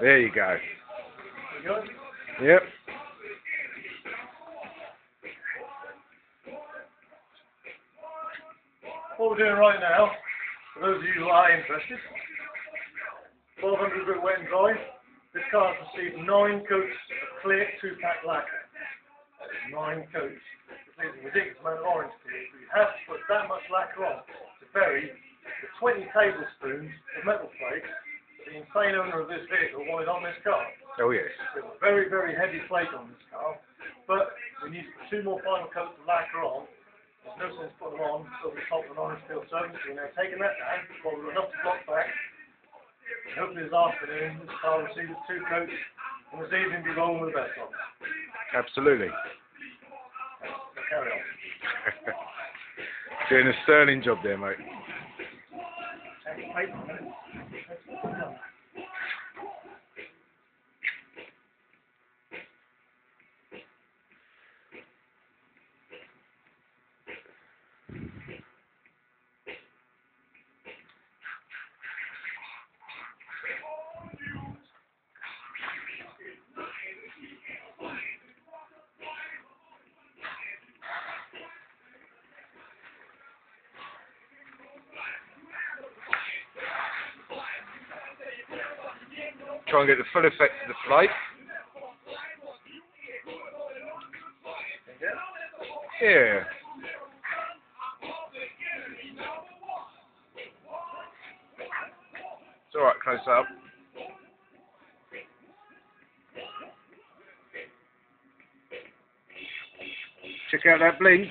There you go. You? Yep. What we're doing right now, for those of you who are interested, 1200 grit wet and dry. This car has received nine coats of clear two-pack lacquer. That is nine coats. Leaves a ridiculous amount of orange it. We have to put that much lacquer on to bury the 20 tablespoons of metal flakes the insane owner of this vehicle wanted on this car. Oh yes. Very, very heavy plate on this car, but we need two more final coats of lacquer on. There's no sense putting them on over the top of an orange steel surface. We're now taking that down, while we're enough to block back. And hopefully this afternoon, this car will receive its two coats, and this evening be rolling with the best on. Absolutely. So carry on. Doing a sterling job there, mate. Wait a Try and get the full effect of the flight. Yeah. It's alright, close up. Check out that bling.